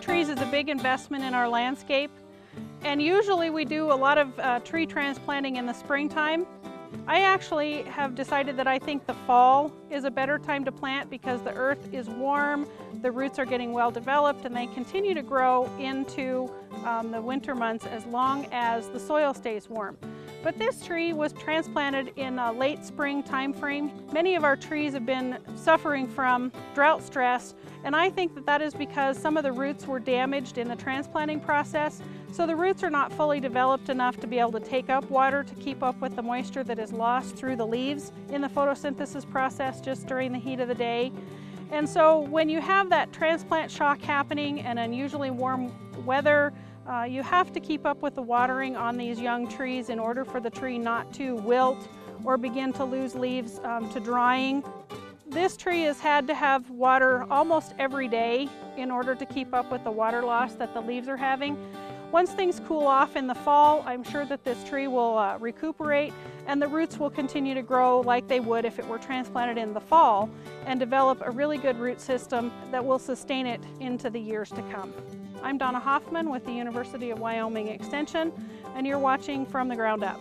trees is a big investment in our landscape. And usually we do a lot of uh, tree transplanting in the springtime. I actually have decided that I think the fall is a better time to plant because the earth is warm, the roots are getting well developed, and they continue to grow into um, the winter months as long as the soil stays warm. But this tree was transplanted in a late spring time frame. Many of our trees have been suffering from drought stress, and I think that that is because some of the roots were damaged in the transplanting process. So the roots are not fully developed enough to be able to take up water to keep up with the moisture that is lost through the leaves in the photosynthesis process just during the heat of the day. And so when you have that transplant shock happening and unusually warm weather, uh, you have to keep up with the watering on these young trees in order for the tree not to wilt or begin to lose leaves um, to drying. This tree has had to have water almost every day in order to keep up with the water loss that the leaves are having. Once things cool off in the fall, I'm sure that this tree will uh, recuperate and the roots will continue to grow like they would if it were transplanted in the fall and develop a really good root system that will sustain it into the years to come. I'm Donna Hoffman with the University of Wyoming Extension, and you're watching From the Ground Up.